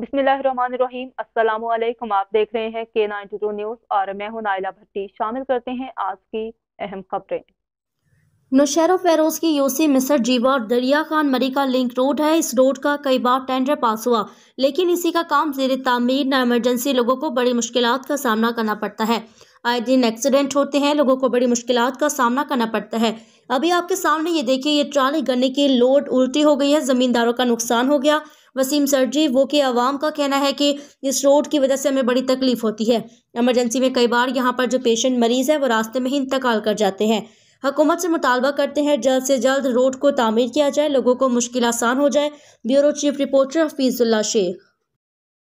बिस्मिल्लाहिर्रहमानिर्रहीम। अस्सलाम वालेकुम आप देख रहे हैं के नाइन टू न्यूज़ और मैं हूँ नाइला भट्टी। शामिल करते हैं आज की अहम खबरें। नौशहरा फेरोज की यूसी मिसर जीवा और दरिया खान मरी का लिंक रोड है। इस रोड का कई बार टेंडर पास हुआ, लेकिन इसी का काम जेर तामीर न इमरजेंसी लोगों को बड़ी मुश्किल का सामना करना पड़ता है। आए दिन एक्सीडेंट होते हैं, लोगों को बड़ी मुश्किल का सामना करना पड़ता है। अभी आपके सामने ये देखिए, ये ट्राली गन्ने की लोड उल्टी हो गई है, ज़मींदारों का नुकसान हो गया। वसीम सरजी वो कि आवाम का कहना है कि इस रोड की वजह से हमें बड़ी तकलीफ़ होती है। इमरजेंसी में कई बार यहाँ पर जो पेशेंट मरीज़ है, वो रास्ते में ही इंतकाल कर जाते हैं। हुकूमत से मुतालबा करते हैं, जल्द से जल्द रोड को तामीर किया जाए, लोगों को मुश्किल आसान हो जाए, bureau chief reporter Hafizullah Sheikh.